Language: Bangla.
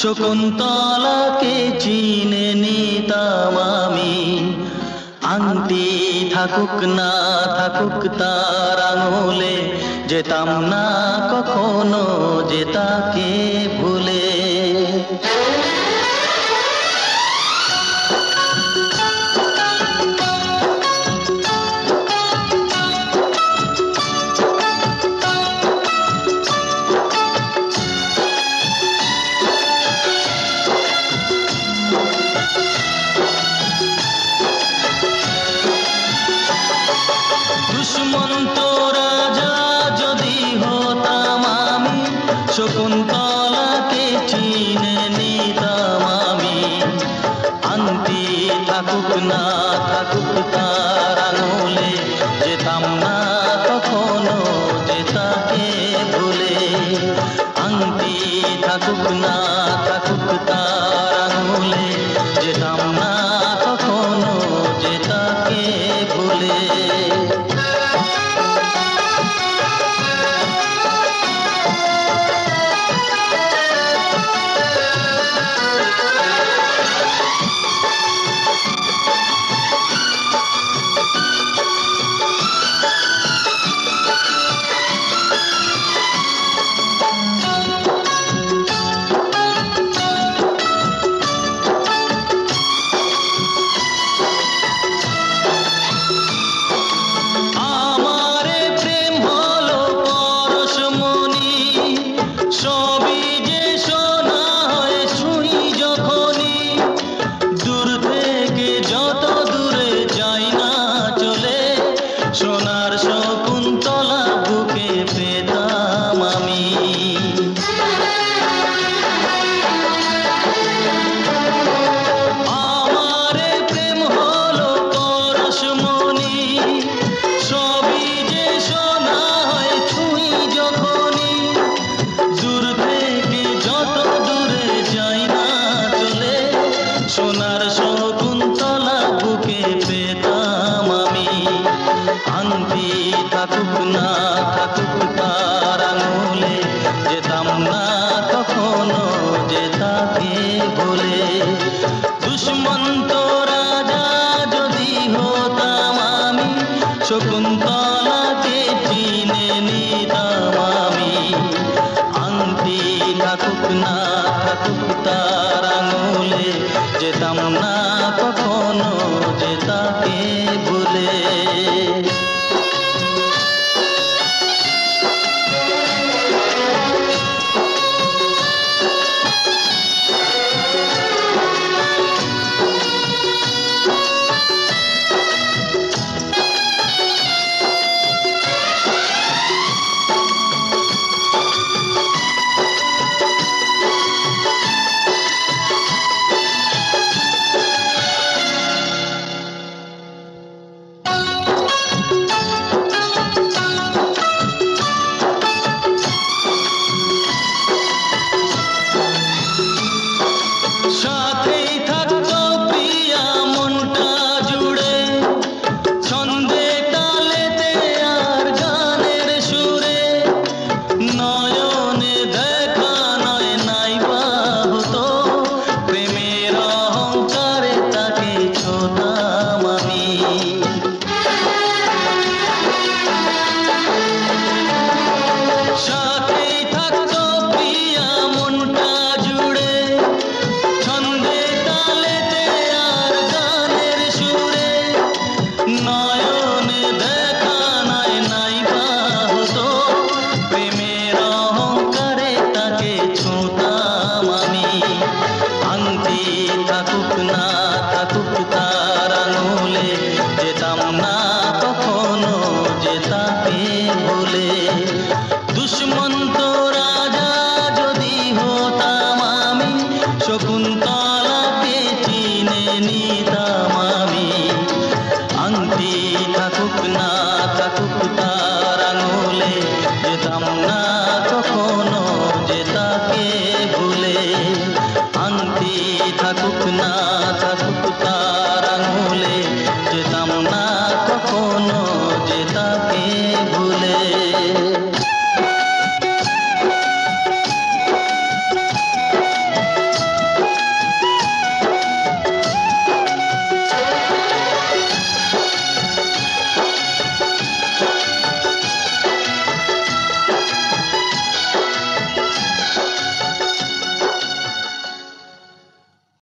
শকুন্তলাকে চিনে নিতাম আমি। আংটি থাকুক না থাকুক তার আঙুলে, যেতাম না কখনো যে তাকে ভুলে। शकुंतला के चीननी दामामी अंती थकुक ना थकुक স্বপ্ন नाथ पुतारा থাকুক না থাকুক তার আঙুলে যেতাম না কখনো যে বলে দুশ্মন তো রাজা যদি হতাম আমি শকুন্তলাকে চিনে নিতাম আমি। আংটি